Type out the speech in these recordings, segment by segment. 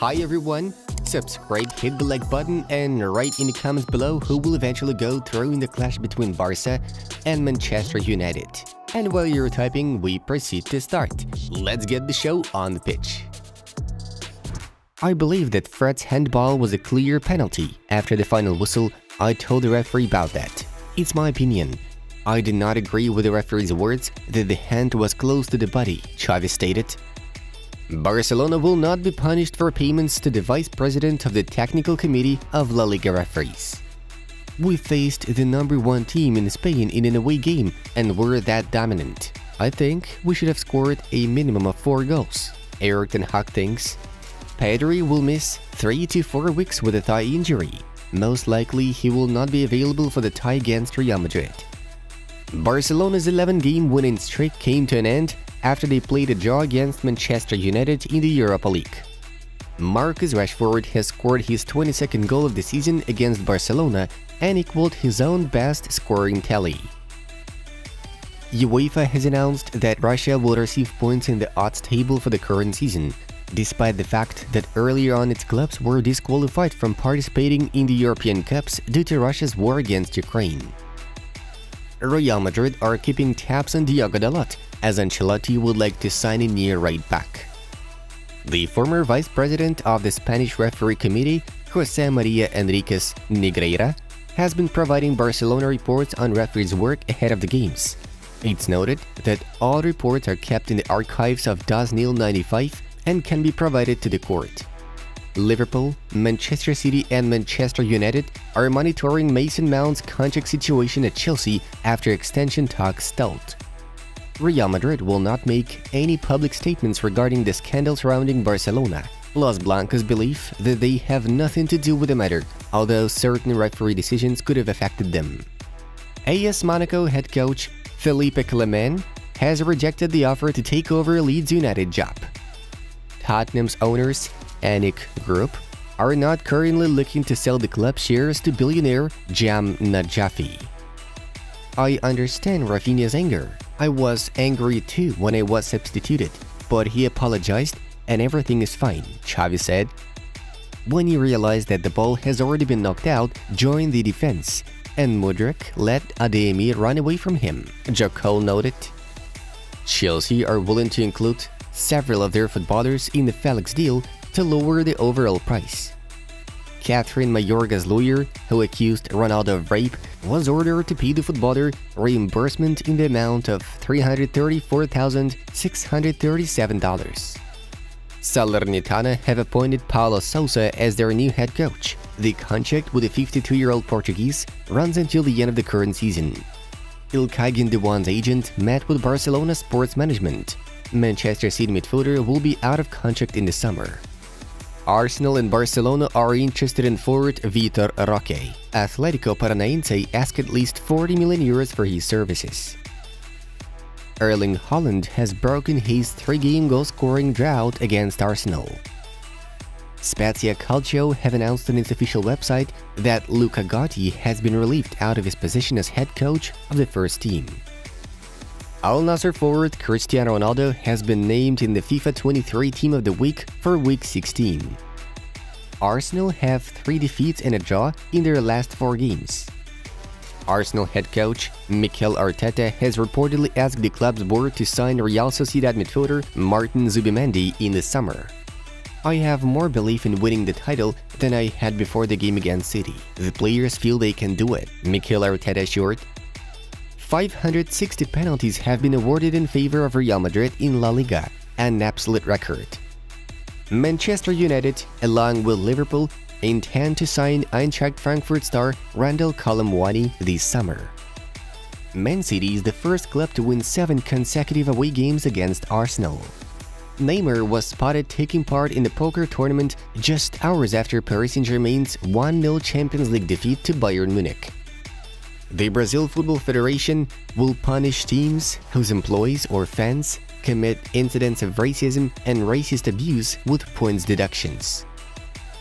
Hi everyone, subscribe, hit the like button and write in the comments below who will eventually go through in the clash between Barca and Manchester United. And while you're typing, we proceed to start. Let's get the show on the pitch. I believe that Fred's handball was a clear penalty. After the final whistle, I told the referee about that. It's my opinion. I did not agree with the referee's words that the hand was close to the body, Xavi stated. Barcelona will not be punished for payments to the vice president of the technical committee of La Liga referees. We faced the number one team in Spain in an away game and were that dominant. I think we should have scored a minimum of 4 goals. Erik Ten Hag thinks. Pedri will miss 3 to 4 weeks with a thigh injury. Most likely he will not be available for the tie against Real Madrid. Barcelona's 11-game winning streak came to an end after they played a draw against Manchester United in the Europa League. Marcus Rashford has scored his 22nd goal of the season against Barcelona and equaled his own best scoring tally. UEFA has announced that Russia will receive points in the odds table for the current season, despite the fact that earlier on its clubs were disqualified from participating in the European Cups due to Russia's war against Ukraine. Real Madrid are keeping tabs on Diogo Dalot, as Ancelotti would like to sign a near right back. The former vice president of the Spanish referee committee, Jose Maria Enriquez Negreira, has been providing Barcelona reports on referees' work ahead of the games. It's noted that all reports are kept in the archives of Dasnil 95 and can be provided to the court. Liverpool, Manchester City and Manchester United are monitoring Mason Mount's contract situation at Chelsea after extension talks stalled. Real Madrid will not make any public statements regarding the scandal surrounding Barcelona. Los Blancos believe that they have nothing to do with the matter, although certain referee decisions could have affected them. AS Monaco head coach Philippe Clement has rejected the offer to take over Leeds United job. Tottenham's owners, ENIC Group, are not currently looking to sell the club shares to billionaire Jahm Najafi. I understand Rafinha's anger. I was angry too when I was substituted, but he apologized and everything is fine, Xavi said. When he realized that the ball has already been knocked out, joined the defense, and Mudryk let Adeyemi run away from him, Jacol noted. Chelsea are willing to include several of their footballers in the Felix deal to lower the overall price. Kathryn Mayorga's lawyer, who accused Ronaldo of rape, was ordered to pay the footballer reimbursement in the amount of $334,637. Salernitana have appointed Paulo Sousa as their new head coach. The contract with the 52-year-old Portuguese runs until the end of the current season. Ilkay Gündoğan's agent met with Barcelona Sports Management. Manchester City midfielder will be out of contract in the summer. Arsenal and Barcelona are interested in forward Vitor Roque. Athletico Paranaense asked at least 40 million euros for his services. Erling Haaland has broken his three-game goal-scoring drought against Arsenal. Spezia Calcio have announced on its official website that Luca Gotti has been relieved out of his position as head coach of the first team. Al Nassr forward Cristiano Ronaldo has been named in the FIFA 23 Team of the Week for Week 16. Arsenal have three defeats and a draw in their last four games. Arsenal head coach Mikel Arteta has reportedly asked the club's board to sign Real Sociedad midfielder Martin Zubimendi in the summer. I have more belief in winning the title than I had before the game against City. The players feel they can do it, Mikel Arteta assured. 560 penalties have been awarded in favor of Real Madrid in La Liga, an absolute record. Manchester United, along with Liverpool, intend to sign Eintracht Frankfurt star Randal Kolo Muani this summer. Man City is the first club to win seven consecutive away games against Arsenal. Neymar was spotted taking part in the poker tournament just hours after Paris Saint-Germain's 1-0 Champions League defeat to Bayern Munich. The Brazil Football Federation will punish teams whose employees or fans commit incidents of racism and racist abuse with points deductions.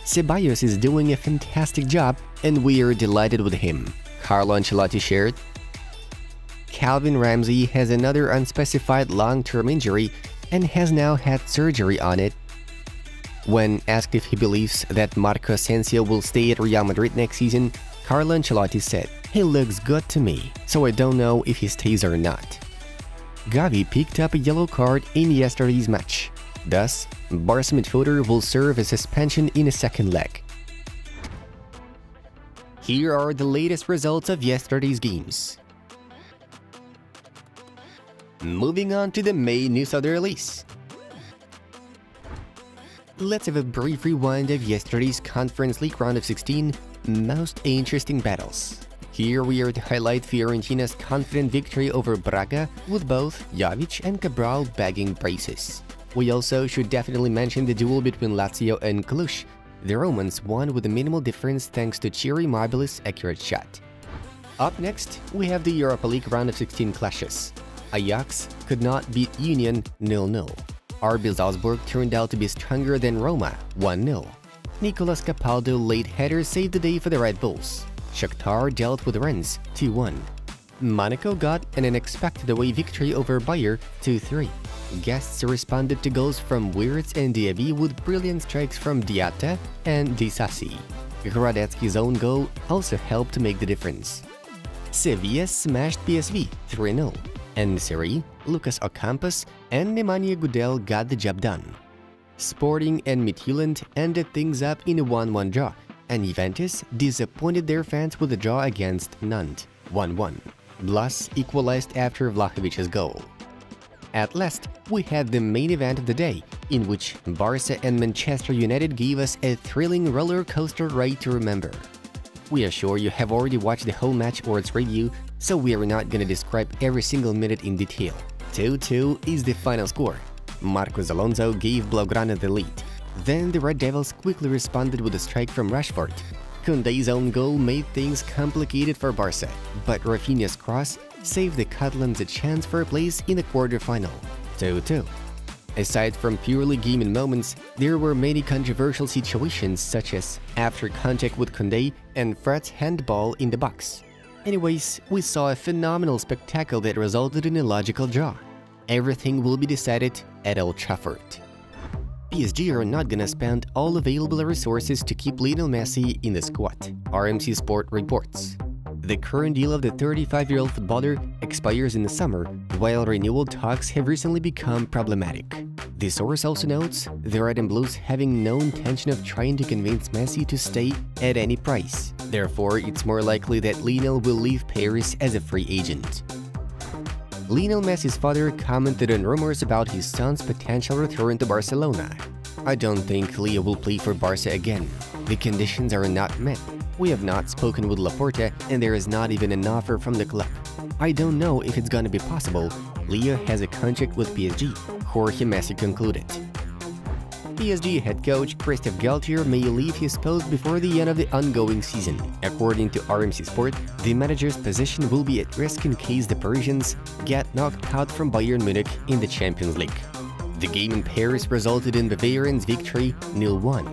Ceballos is doing a fantastic job and we are delighted with him, Carlo Ancelotti shared. Calvin Ramsay has another unspecified long-term injury and has now had surgery on it. When asked if he believes that Marco Asensio will stay at Real Madrid next season, Carlo Ancelotti said, He looks good to me, so I don't know if he stays or not. Gavi picked up a yellow card in yesterday's match. Thus, Barca midfielder will serve a suspension in a second leg. Here are the latest results of yesterday's games. Moving on to the May news of the release. Let's have a brief rewind of yesterday's Conference League round of 16 most interesting battles. Here we are to highlight Fiorentina's confident victory over Braga with both Jovic and Cabral bagging braces. We also should definitely mention the duel between Lazio and Cluj. The Romans won with a minimal difference thanks to Ciro Immobile's accurate shot. Up next, we have the Europa League round of 16 clashes. Ajax could not beat Union 0-0. RB Salzburg turned out to be stronger than Roma 1-0. Nicolas Capaldo late header saved the day for the Red Bulls. Shakhtar dealt with Rennes 2-1. Monaco got an unexpected away victory over Bayer 2-3. Guests responded to goals from Wirtz and Diaby with brilliant strikes from Diatta and Disasi. Radetzky's own goal also helped to make the difference. Sevilla smashed PSV 3-0 and Serie, Lucas Ocampos and Nemanja Gudelj got the job done. Sporting and Midtjylland ended things up in a 1-1 draw, and Juventus disappointed their fans with a draw against Nantes 1-1. Blas equalized after Vlahovic's goal. At last, we had the main event of the day, in which Barca and Manchester United gave us a thrilling roller coaster ride to remember. We are sure you have already watched the whole match or its review, so we are not gonna describe every single minute in detail. 2-2 is the final score. Marcos Alonso gave Blaugrana the lead. Then the Red Devils quickly responded with a strike from Rashford. Koundé's own goal made things complicated for Barca, but Rafinha's cross saved the Catalans a chance for a place in the quarterfinal. 2-2. Aside from purely gaming moments, there were many controversial situations such as after contact with Koundé and Fred's handball in the box. Anyways, we saw a phenomenal spectacle that resulted in a logical draw. Everything will be decided at Old Trafford. PSG are not gonna spend all available resources to keep Lionel Messi in the squad, RMC Sport reports. The current deal of the 35-year-old footballer expires in the summer, while renewal talks have recently become problematic. The source also notes the Red and Blues having no intention of trying to convince Messi to stay at any price. Therefore, it's more likely that Lionel will leave Paris as a free agent. Lionel Messi's father commented on rumors about his son's potential return to Barcelona. I don't think Leo will play for Barca again. The conditions are not met, we have not spoken with Laporta and there is not even an offer from the club. I don't know if it's gonna be possible. Leo has a contract with PSG, Jorge Messi concluded. PSG head coach Christophe Galtier may leave his post before the end of the ongoing season. According to RMC Sport, the manager's position will be at risk in case the Parisians get knocked out from Bayern Munich in the Champions League. The game in Paris resulted in Bavarians' victory 0-1,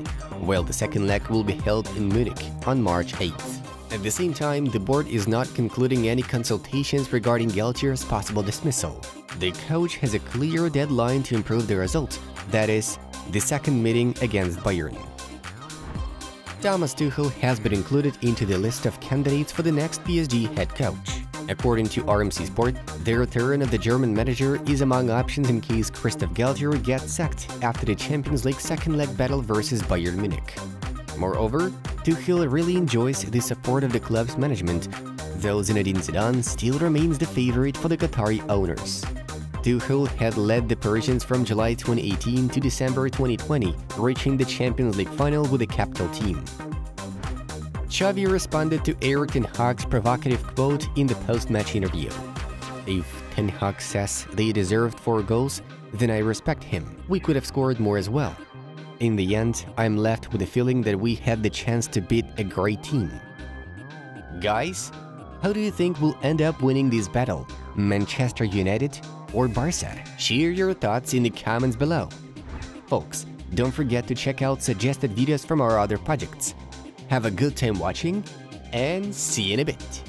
while the second leg will be held in Munich on March 8th. At the same time, the board is not concluding any consultations regarding Galtier's possible dismissal. The coach has a clear deadline to improve the result, that is, the second meeting against Bayern. Thomas Tuchel has been included into the list of candidates for the next PSG head coach. According to RMC Sport, the return of the German manager is among options in case Christophe Galtier gets sacked after the Champions League second leg battle versus Bayern Munich. Moreover, Tuchel really enjoys the support of the club's management, though Zinedine Zidane still remains the favorite for the Qatari owners. Tuchel had led the Parisians from July 2018 to December 2020, reaching the Champions League final with the capital team. Xavi responded to Erik Ten Hag's provocative quote in the post-match interview. If Ten Hag says they deserved four goals, then I respect him. We could have scored more as well. In the end, I'm left with the feeling that we had the chance to beat a great team. Guys, how do you think we'll end up winning this battle? Manchester United or Barca? Share your thoughts in the comments below. Folks, don't forget to check out suggested videos from our other projects. Have a good time watching, and see you in a bit.